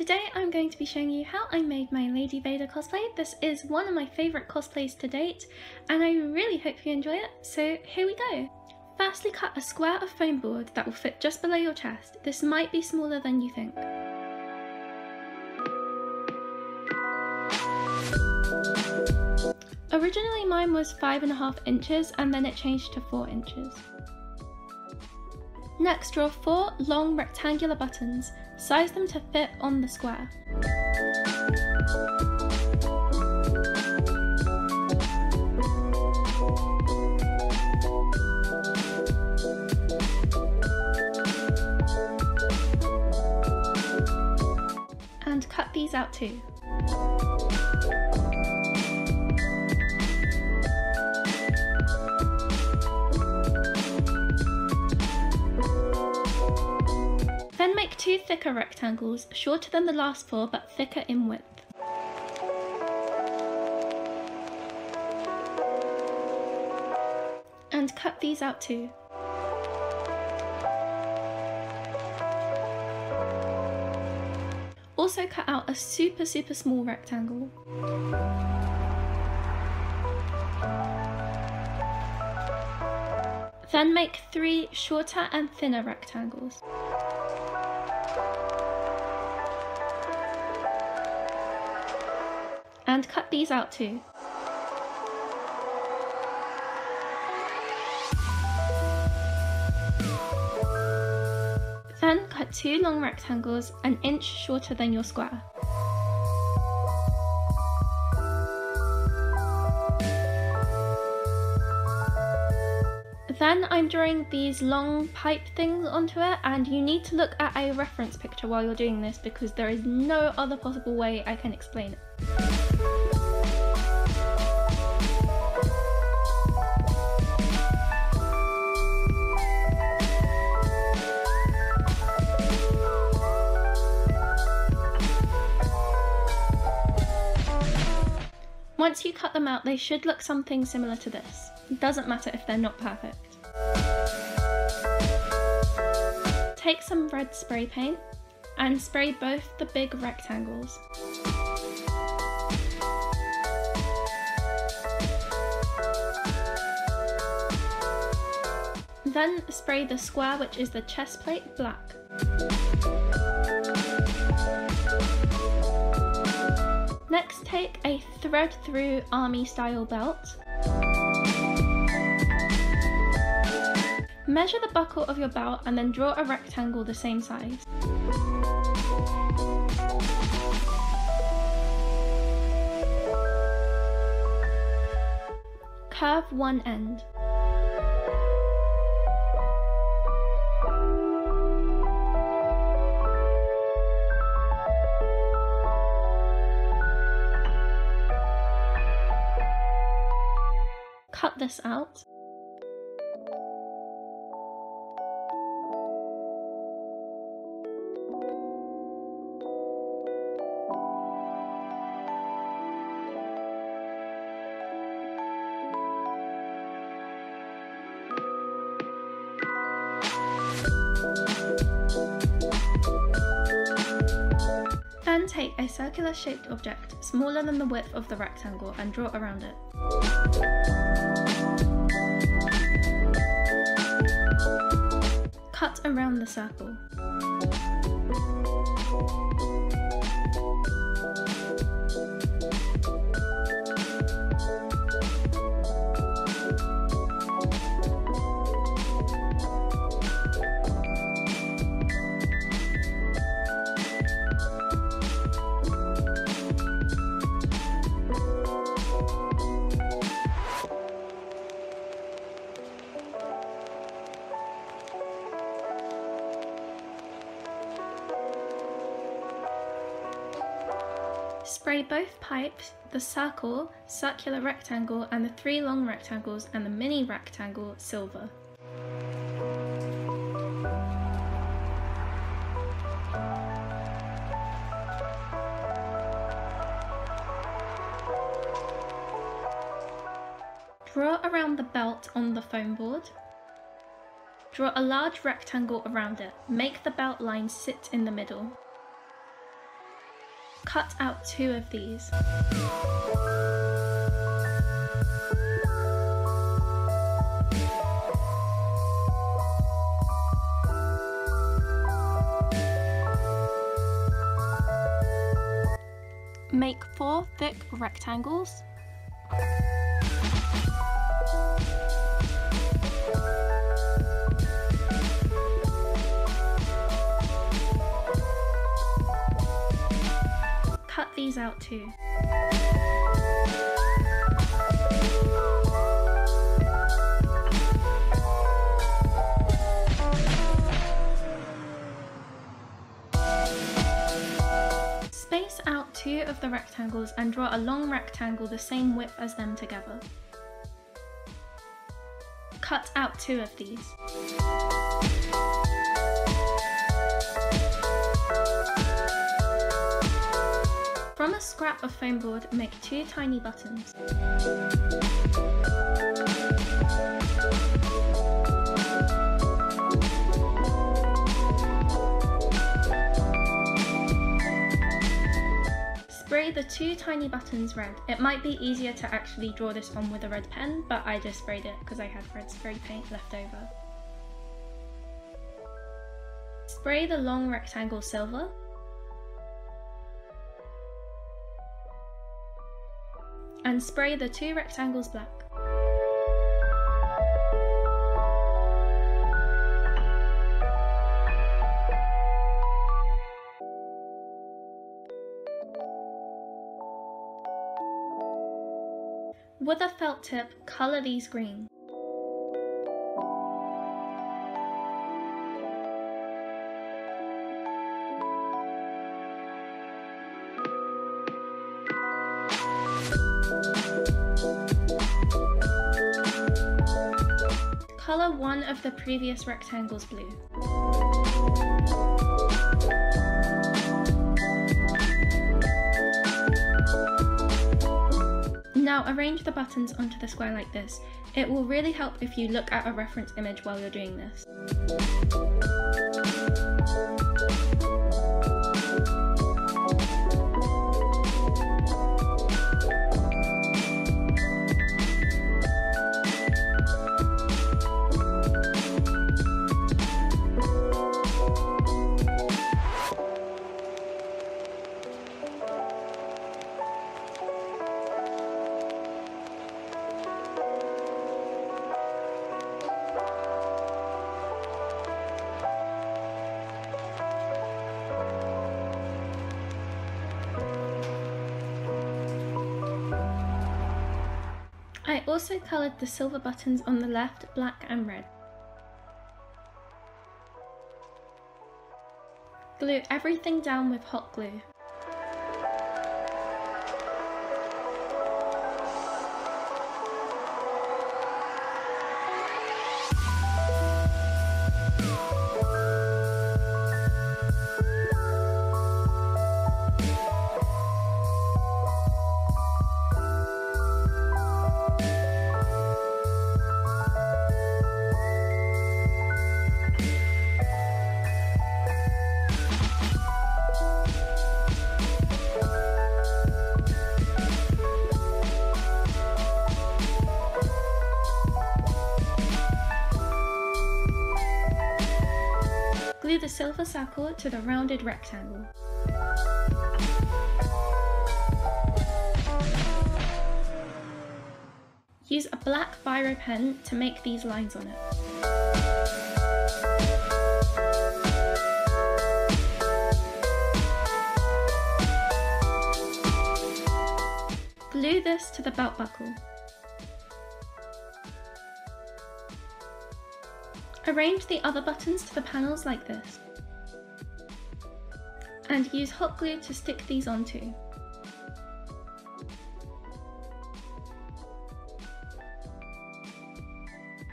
Today I'm going to be showing you how I made my Lady Vader cosplay. This is one of my favourite cosplays to date and I really hope you enjoy it, so here we go. Firstly cut a square of foam board that will fit just below your chest. This might be smaller than you think. Originally mine was 5.5 inches and then it changed to 4 inches. Next draw 4 long rectangular buttons, size them to fit on the square. And cut these out too. Thicker rectangles, shorter than the last four but thicker in width. And cut these out too. Also cut out a super super small rectangle. Then make three shorter and thinner rectangles. And cut these out too. Then cut two long rectangles an inch shorter than your square. Then I'm drawing these long pipe things onto it and you need to look at a reference picture while you're doing this because there is no other possible way I can explain it. Once you cut them out, they should look something similar to this. It doesn't matter if they're not perfect. Take some red spray paint and spray both the big rectangles. Then spray the square which is the chest plate black. Next take a thread through army style belt. Measure the buckle of your belt and then draw a rectangle the same size. Curve one end. Cut this out. Then take a circular shaped object, smaller than the width of the rectangle, and draw around it. Cut around the circle. Spray both pipes, the circle, circular rectangle and the three long rectangles and the mini rectangle silver. Draw around the belt on the foam board. Draw a large rectangle around it. Make the belt line sit in the middle. Cut out two of these. Make four thick rectangles. Cut these out too. Space out two of the rectangles and draw a long rectangle the same width as them together. Cut out two of these. From a scrap of foam board, make two tiny buttons. Spray the two tiny buttons red. It might be easier to actually draw this on with a red pen, but I just sprayed it because I had red spray paint left over. Spray the long rectangle silver. And spray the two rectangles black. With a felt tip, colour these green. Colour one of the previous rectangles blue. Now arrange the buttons onto the square like this. It will really help if you look at a reference image while you're doing this. Also coloured the silver buttons on the left black and red. Glue everything down with hot glue. The circle to the rounded rectangle. Use a black biro pen to make these lines on it. Glue this to the belt buckle. Arrange the other buttons to the panels like this. And use hot glue to stick these onto.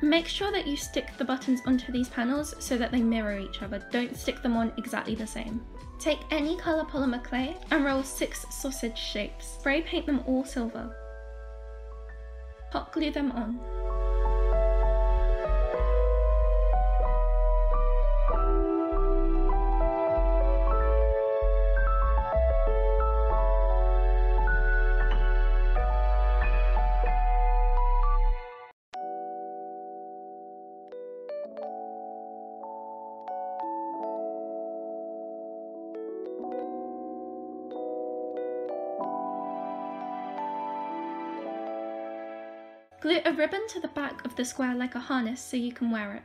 Make sure that you stick the buttons onto these panels so that they mirror each other. Don't stick them on exactly the same. Take any colour polymer clay and roll six sausage shapes. Spray paint them all silver. Hot glue them on. Glue a ribbon to the back of the square like a harness so you can wear it.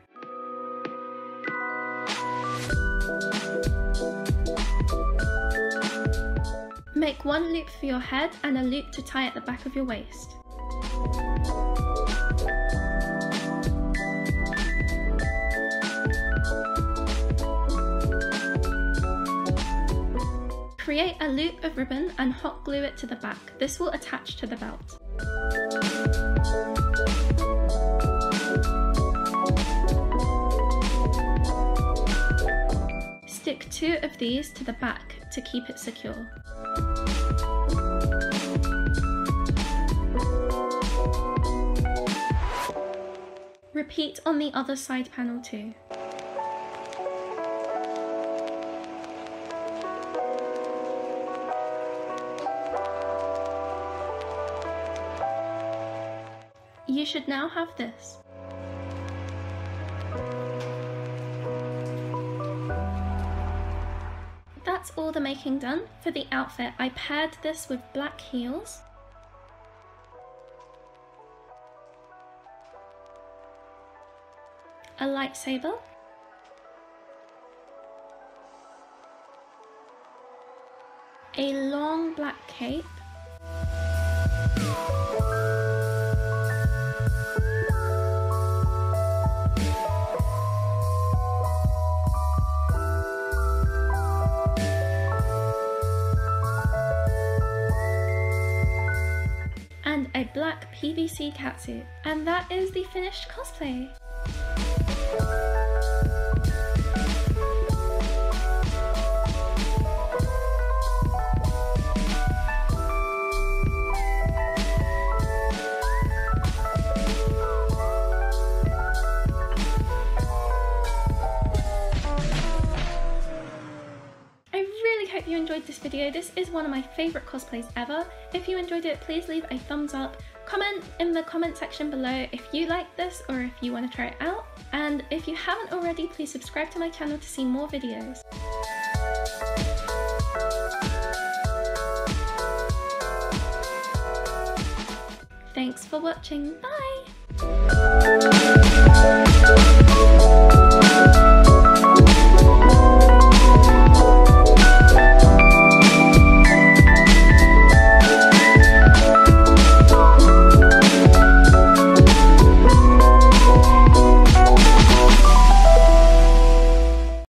Make one loop for your head and a loop to tie at the back of your waist. Create a loop of ribbon and hot glue it to the back. This will attach to the belt. Stick two of these to the back to keep it secure. Repeat on the other side panel too. You should now have this. That's all the making done. For the outfit, I paired this with black heels. A lightsaber. A long black cape. Black PVC catsuit. And that is the finished cosplay. I really hope you enjoyed this video. This is one of my favourite cosplays ever. If you enjoyed it, please leave a thumbs up. Comment in the comment section below if you like this or if you want to try it out. And if you haven't already, please subscribe to my channel to see more videos. Thanks for watching, bye!